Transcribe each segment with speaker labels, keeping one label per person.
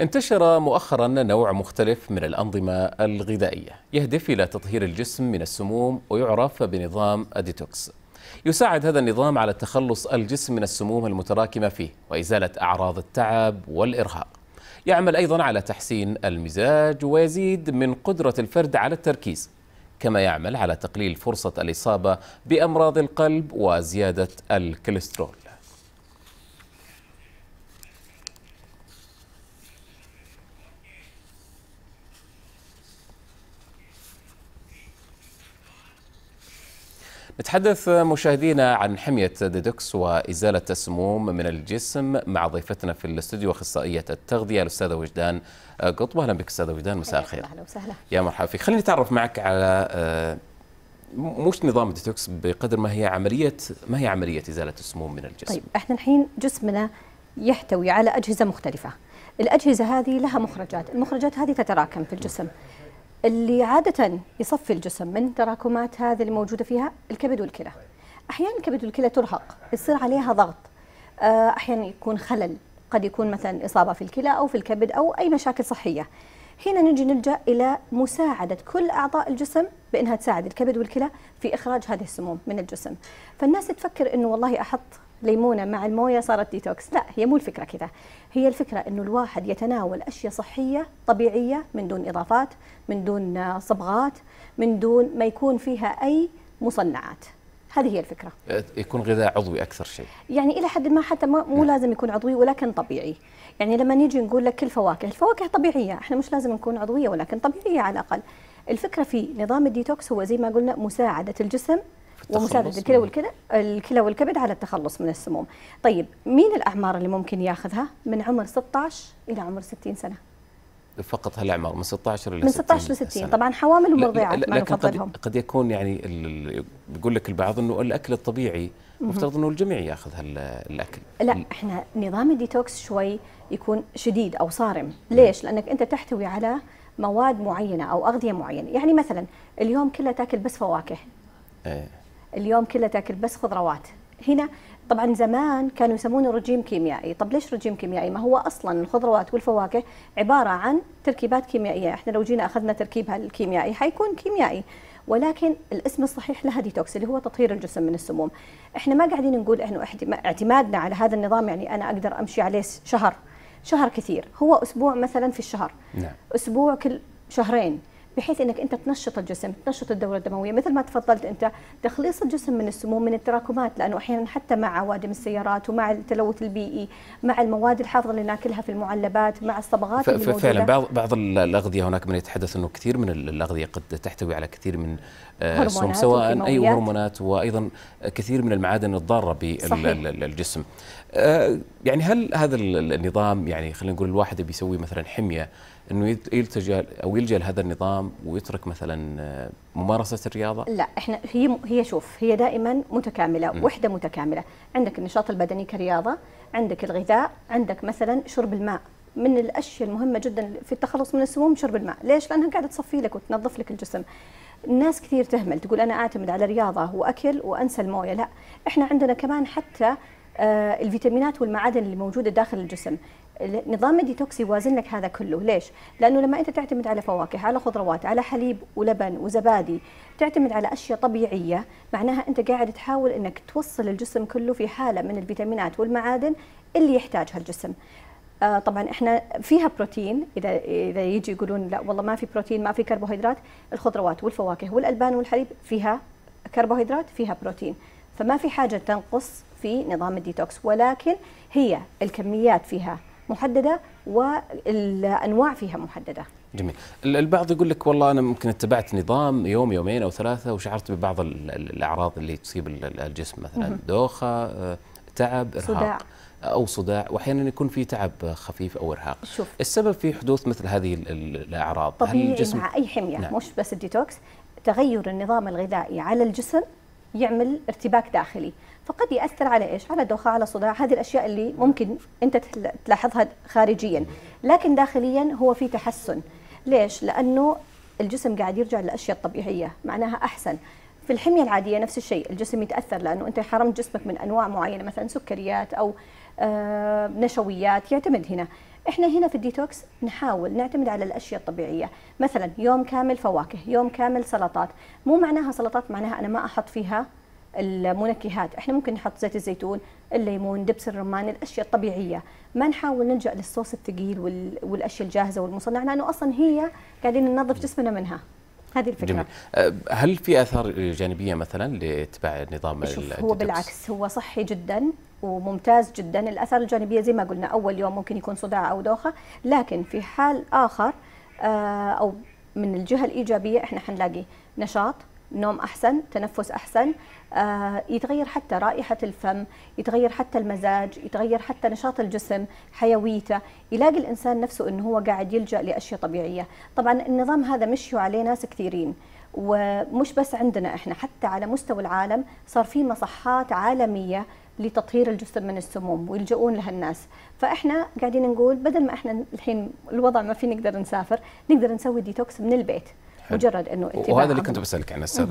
Speaker 1: انتشر مؤخرا نوع مختلف من الأنظمة الغذائية يهدف إلى تطهير الجسم من السموم ويعرف بنظام الديتوكس. يساعد هذا النظام على تخلص الجسم من السموم المتراكمة فيه وإزالة أعراض التعب والإرهاق. يعمل أيضا على تحسين المزاج ويزيد من قدرة الفرد على التركيز كما يعمل على تقليل فرصة الإصابة بأمراض القلب وزيادة الكوليسترول. نتحدث مشاهدينا عن حمية ديدوكس وإزالة السموم من الجسم مع ضيفتنا في الاستوديو أخصائية التغذية الأستاذة وجدان قطب. أهلا بك أستاذة وجدان مساء الخير.
Speaker 2: أهلا وسهلا.
Speaker 1: يا مرحبا فيك. خليني أتعرف معك على آه، مش نظام الديتوكس بقدر ما هي عملية ما هي عملية إزالة السموم من الجسم؟
Speaker 2: طيب إحنا الحين جسمنا يحتوي على أجهزة مختلفة. الأجهزة هذه لها مخرجات. المخرجات هذه تتراكم في الجسم. اللي عادة يصفي الجسم من تراكمات هذه اللي موجودة فيها الكبد والكلى. أحيانا الكبد والكلى ترهق يصير عليها ضغط. آه، أحيانا يكون خلل قد يكون مثلا إصابة في الكلى أو في الكبد أو أي مشاكل صحية. هنا نجي نلجأ إلى مساعدة كل أعضاء الجسم بأنها تساعد الكبد والكلى في إخراج هذه السموم من الجسم. فالناس تفكر أنه والله أحط ليمونة مع الموية صارت ديتوكس لا هي مو الفكرة كذا. هي الفكرة أنه الواحد يتناول أشياء صحية طبيعية من دون إضافات من دون صبغات من دون ما يكون فيها أي مصنعات. هذه هي الفكرة.
Speaker 1: آه، يكون غذاء عضوي أكثر شيء.
Speaker 2: يعني إلى حد ما حتى ما- مو
Speaker 1: نعم.
Speaker 2: لازم يكون عضوي ولكن طبيعي. يعني لما نيجي نقول لك الفواكه الفواكه طبيعية. إحنا مش لازم نكون عضوية ولكن طبيعية على الأقل. الفكرة في نظام الديتوكس هو زي ما قلنا مساعدة الجسم ومساعدة الكلى
Speaker 1: من-
Speaker 2: والكلى الكلى والكبد على التخلص من السموم. طيب مين الأعمار اللي ممكن ياخذها؟ من عمر 16 إلى عمر 60 سنة.
Speaker 1: فقط هالأعمار من 16 إلى
Speaker 2: من 16 ل 60
Speaker 1: سنة.
Speaker 2: طبعا حوامل ومرضعات ما
Speaker 1: لكن
Speaker 2: نفضلهم.
Speaker 1: قد, قد يكون يعني بيقول لك البعض إنه الأكل الطبيعي مفترض إنه الجميع ياخذ هال- الأكل.
Speaker 2: لا إحنا نظام الديتوكس شوي يكون شديد أو صارم. ليش؟ لأنك أنت تحتوي على مواد معينة أو أغذية معينة. يعني مثلا اليوم كله تأكل بس فواكه.
Speaker 1: إيه.
Speaker 2: اليوم كله تاكل بس خضروات. هنا طبعا زمان كانوا يسمونه رجيم كيميائي. طب ليش رجيم كيميائي؟ ما هو أصلا الخضروات والفواكه عبارة عن تركيبات كيميائية. إحنا لو جينا أخذنا تركيبها الكيميائي حيكون كيميائي. ولكن الاسم الصحيح لها ديتوكس اللي هو تطهير الجسم من السموم. إحنا ما قاعدين نقول احتما- اعتمادنا على هذا النظام يعني أنا أقدر أمشي عليه شهر. شهر كثير. هو أسبوع مثلا في الشهر.
Speaker 1: نعم.
Speaker 2: أسبوع كل شهرين. بحيث إنك أنت تنشط الجسم، تنشط الدورة الدموية، مثل ما تفضلت أنت تخليص الجسم من السموم من التراكمات لأنه أحيانا حتى مع عوادم السيارات ومع التلوث البيئي، مع المواد الحافظه اللي ناكلها في المعلبات، مع الصبغات اللي موجودة
Speaker 1: فعلا بعض بعض ال- الأغذية هناك من يتحدث إنه كثير من ال- الأغذية قد تحتوي على كثير من آه، السموم
Speaker 2: هرمونات
Speaker 1: سواء
Speaker 2: أي.
Speaker 1: هرمونات وأيضا كثير من المعادن
Speaker 2: الضارة.
Speaker 1: بالجسم آه، يعني هل هذا ال- النظام يعني خلينا نقول الواحد بيسوي مثلا حمية إنه يلتجا أو يلجأ لهذا النظام ويترك مثلا آه، ممارسة الرياضة؟
Speaker 2: لا إحنا هي هي شوف هي دائما متكاملة
Speaker 1: م.
Speaker 2: وحدة متكاملة. عندك النشاط البدني كرياضة عندك الغذاء عندك مثلا شرب الماء. من الأشياء المهمة جدا في التخلص من السموم شرب الماء. ليش؟ لأنها قاعدة تصفي لك وتنظف لك الجسم. الناس كثير تهمل تقول أنا أعتمد على رياضة وأكل وأنسى الموية. لا إحنا عندنا كمان حتى آه الفيتامينات والمعادن اللي موجودة داخل الجسم. نظام الديتوكس يوازن لك هذا كله. ليش؟ لأنه لما أنت تعتمد على فواكه على خضروات على حليب ولبن وزبادي تعتمد على أشياء طبيعية معناها أنت قاعد تحاول إنك توصل الجسم كله في حالة من الفيتامينات والمعادن اللي يحتاجها الجسم. آه طبعا إحنا فيها بروتين إذا إذا يجي يقولون لا والله ما في بروتين ما في كربوهيدرات الخضروات والفواكه والألبان والحليب فيها كربوهيدرات فيها بروتين. فما في حاجة تنقص في نظام الديتوكس ولكن هي الكميات فيها محددة والأنواع فيها محددة
Speaker 1: جميل ال- البعض يقول لك والله أنا ممكن اتبعت نظام يوم يومين أو ثلاثة وشعرت ببعض ال- ال- الأعراض اللي تصيب ال- ال- الجسم مثلا. دوخة آه، تعب إرهاق
Speaker 2: صداع.
Speaker 1: أو صداع واحيانا يكون في تعب خفيف أو إرهاق
Speaker 2: شوف
Speaker 1: السبب في حدوث مثل هذه ال- ال- الأعراض
Speaker 2: طبيعي مع أي حمية.
Speaker 1: نعم.
Speaker 2: مش بس الديتوكس تغير النظام الغذائي على الجسم يعمل ارتباك داخلي. فقد يأثر على إيش؟ على دوخه على صداع هذه الأشياء اللي ممكن أنت تل- تلاحظها خارجيا. لكن داخليا هو في تحسن. ليش؟ لأنه الجسم قاعد يرجع للأشياء الطبيعية معناها أحسن. في الحمية العادية نفس الشيء. الجسم يتأثر لأنه أنت حرمت جسمك من أنواع معينة مثلا سكريات أو آه، نشويات يعتمد هنا. إحنا هنا في الديتوكس نحاول نعتمد على الأشياء الطبيعية. مثلا يوم كامل فواكه يوم كامل سلطات. مو معناها سلطات معناها أنا ما أحط فيها المنكهات. إحنا ممكن نحط زيت الزيتون الليمون دبس الرمان الأشياء الطبيعية. ما نحاول نلجأ للصوص الثقيل والأشياء الجاهزة والمصنعة لأنه أصلا هي قاعدين ننظف جسمنا منها. هذه الفكرة. جميل.
Speaker 1: أه، هل في آثار جانبية مثلا لاتباع النظام
Speaker 2: هو بالعكس هو صحي جدا وممتاز جدا. الأثار الجانبية زي ما قلنا أول يوم ممكن يكون صداع أو دوخة لكن في حال آخر آه، أو من الجهة الإيجابية إحنا حنلاقي نشاط نوم أحسن تنفس أحسن آه يتغير حتى رائحة الفم يتغير حتى المزاج يتغير حتى نشاط الجسم حيويته. يلاقي الإنسان نفسه إنه هو قاعد يلجأ لأشياء طبيعية. طبعا النظام هذا مشوا عليه ناس كثيرين ومش بس عندنا إحنا حتى على مستوى العالم صار في مصحات عالمية لتطهير الجسم من السموم ويلجؤون لها الناس. فإحنا قاعدين نقول بدل ما إحنا الحين الوضع ما في نقدر نسافر نقدر نسوي ديتوكس من البيت. مجرد إنه
Speaker 1: اتباع وهذا اللي كنت بسألك عنه أستاذ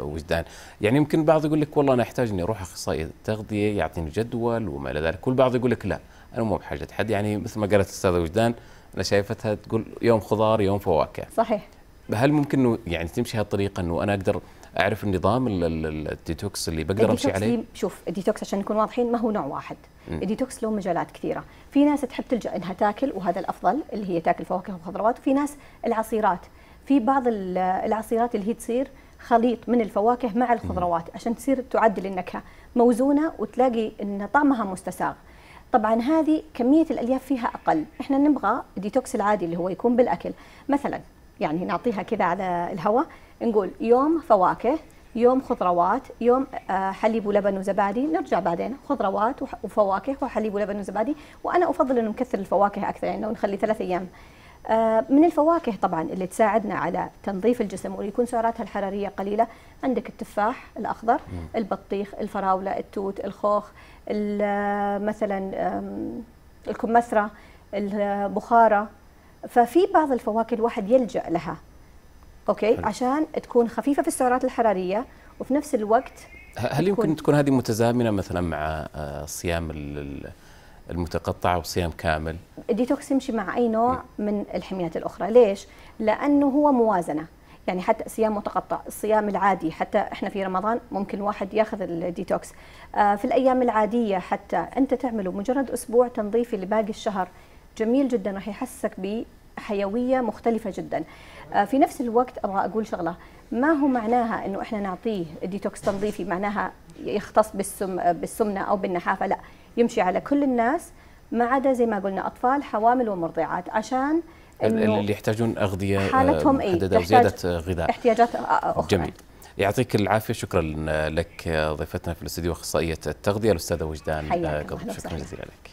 Speaker 1: وجدان. يعني يمكن البعض يقول لك والله أنا أحتاج إني أروح أخصائي تغذية يعطيني جدول وما إلى ذلك. والبعض يقول لك لا أنا مو بحاجة حد. يعني مثل ما قالت الاستاذه وجدان أنا شايفتها تقول يوم خضار يوم فواكه.
Speaker 2: صحيح.
Speaker 1: هل ممكن إنه يعني تمشي هالطريقة إنه أنا أقدر أعرف النظام الديتوكس اللي بقدر أمشي عليه؟
Speaker 2: شوف الديتوكس عشان نكون واضحين ما هو نوع واحد، م. الديتوكس له مجالات كثيرة، في ناس تحب تلجأ إنها تاكل وهذا الأفضل اللي هي تاكل فواكه وخضروات، وفي ناس العصيرات، في بعض العصيرات اللي هي تصير خليط من الفواكه مع الخضروات عشان تصير تعدل النكهه موزونة وتلاقي إن طعمها مستساغ. طبعا هذه كمية الألياف فيها أقل، إحنا نبغى الديتوكس العادي اللي هو يكون بالأكل، مثلا يعني نعطيها كذا على الهواء. نقول يوم فواكه يوم خضروات يوم آه، حليب ولبن وزبادي. نرجع بعدين. خضروات وفواكه وحليب ولبن وزبادي. وأنا أفضل إنه نكثر الفواكه أكثر يعني لو نخلي ثلاث أيام. من الفواكه طبعا اللي تساعدنا على تنظيف الجسم ويكون سعراتها الحرارية قليلة. عندك التفاح الأخضر البطيخ الفراولة التوت الخوخ مثلا الكمثرى البخارة. ففي بعض الفواكه الواحد يلجأ لها okay؟ حلو. عشان تكون خفيفة في السعرات الحرارية وفي نفس الوقت
Speaker 1: هل يمكن تكون هذه متزامنة مثلا مع آه، صيام المتقطع وصيام كامل؟
Speaker 2: الديتوكس يمشي مع أي نوع من الحميات الأخرى، ليش؟ لأنه هو موازنة، يعني حتى صيام متقطع، الصيام العادي حتى إحنا في رمضان ممكن واحد ياخذ الديتوكس، آه في الأيام العادية حتى أنت تعمله مجرد أسبوع تنظيفي لباقي الشهر جميل جدا راح يحسسك بحيوية مختلفة جدا. آه، في نفس الوقت أبغى أقول شغلة. ما هو معناها إنه إحنا نعطيه ديتوكس تنظيفي؟ معناها يختص بالسم بالسمنة أو بالنحافة؟ لا. يمشي على كل الناس ما عدا زي ما قلنا أطفال حوامل ومرضعات عشان
Speaker 1: اللي يحتاجون أغذية
Speaker 2: حالتهم
Speaker 1: اي وزيادة غذاء.
Speaker 2: احتياجات أخرى.
Speaker 1: جميل. يعطيك العافية. شكرا لك ضيفتنا في الاستديو أخصائية التغذية الأستاذة وجدان
Speaker 2: قبل.
Speaker 1: شكرا جزيلا لك.